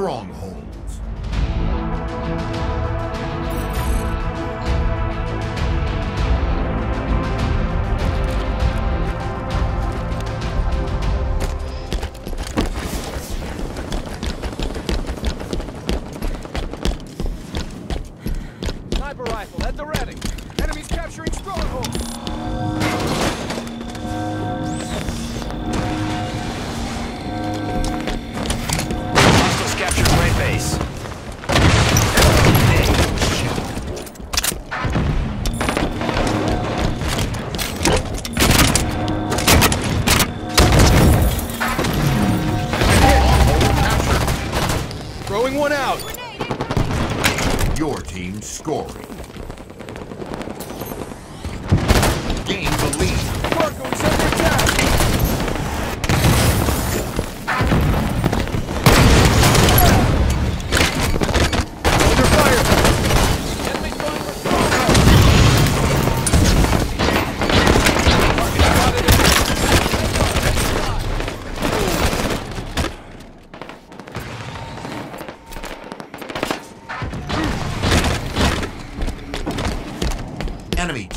strongholds.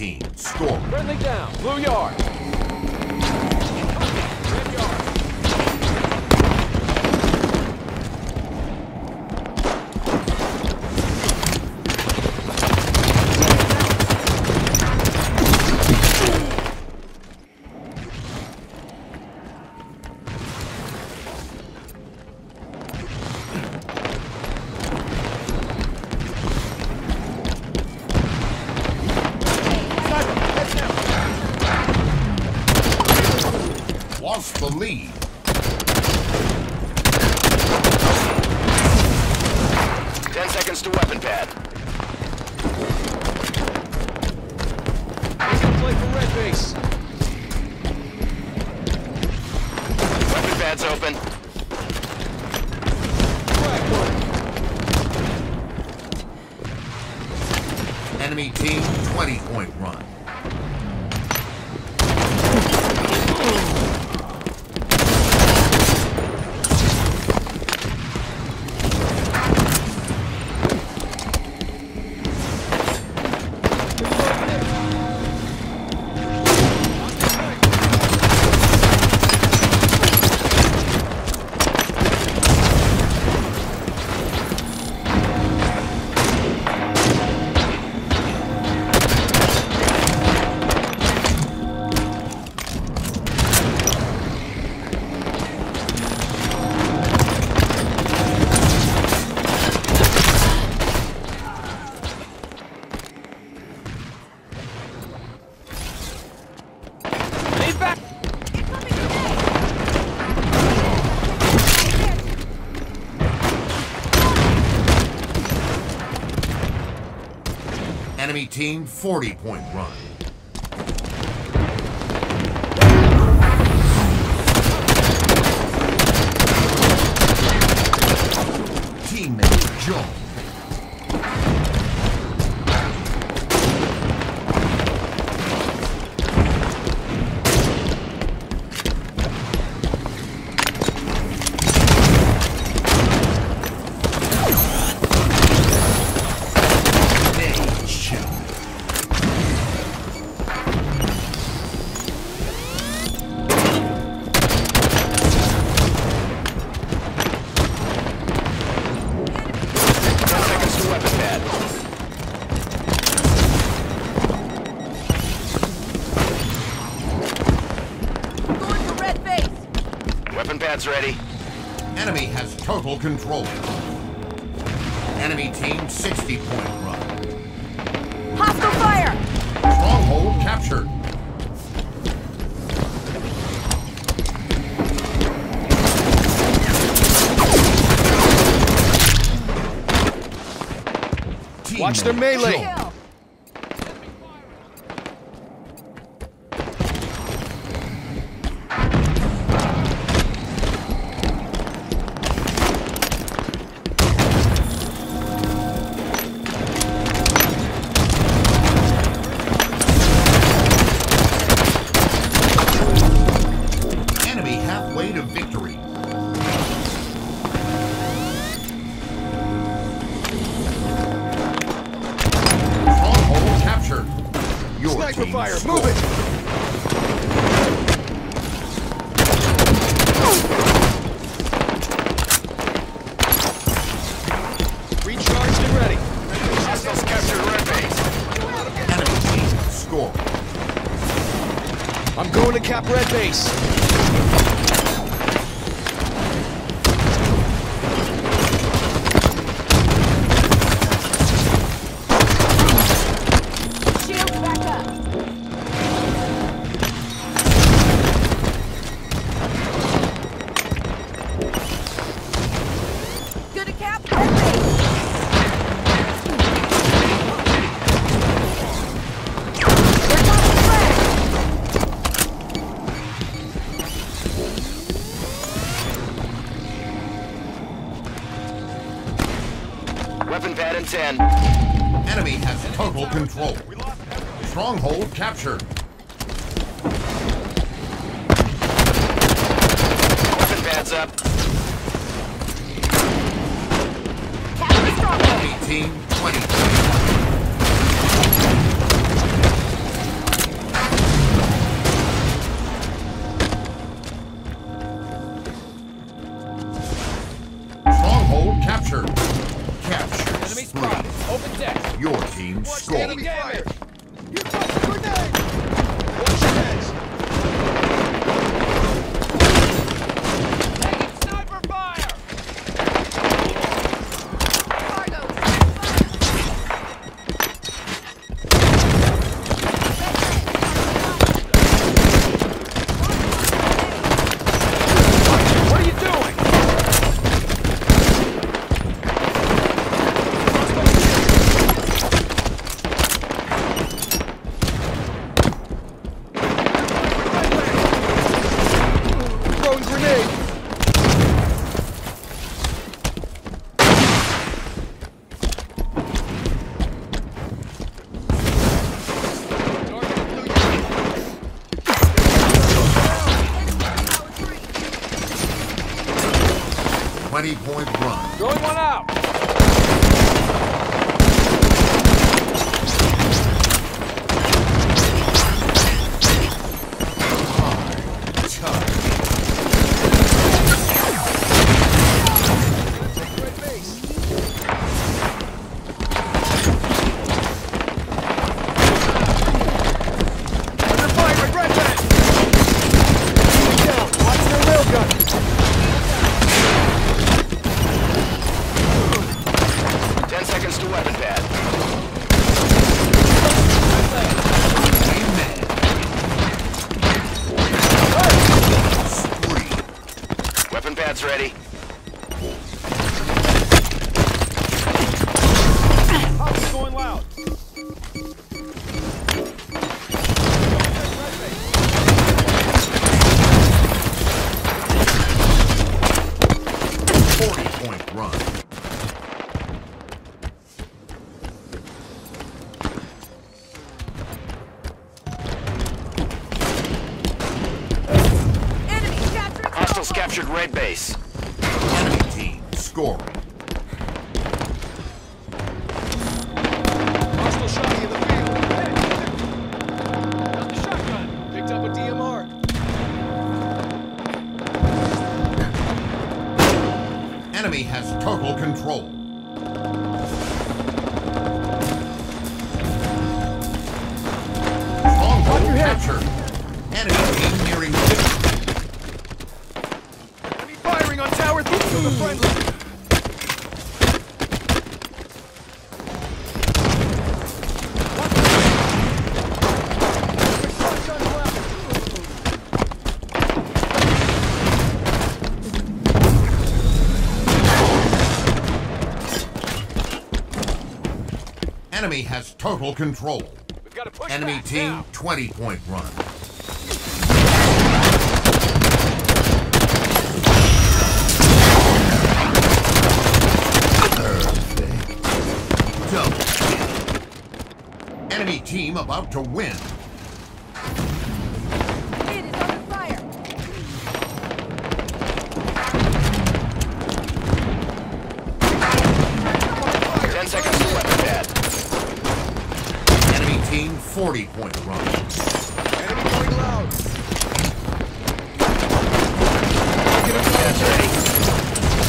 Team scoring. Friendly down. Blue yard. Lost the lead. Ten seconds to weapon pad. Play for red base. Weapon pad's open. Enemy team 20 point run. Enemy team 40 point run. Base. Weapon pad's ready. Enemy has total control. Enemy team 60 point run. Hostile fire. Stronghold captured. Watch their melee. Kill. Fire! Move it! Recharged and ready. Hostiles captured red base. Enemy score. I'm going to cap red base. 10. Enemy has total control. Stronghold captured. Weapon pads up. Capture stronghold. 18, 20, 20-point run. Going one out. Run. Enemy capturing Hostiles captured red base. Enemy team scoring. Total control. Stronghold captured. Enemy team nearing victory. Enemy firing on tower 3 to the friendly! Enemy has total control. We've got to push Enemy team now. 20 point run. Perfect. Double. Enemy team about to win. Ten seconds to weapon pad. Enemy team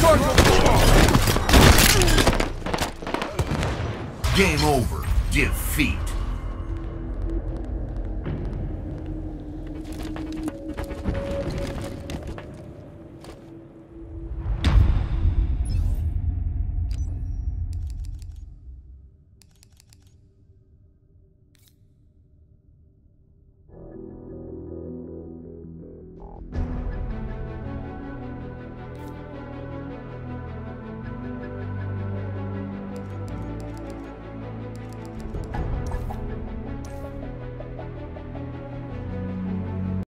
40-point run. Game over. Defeat.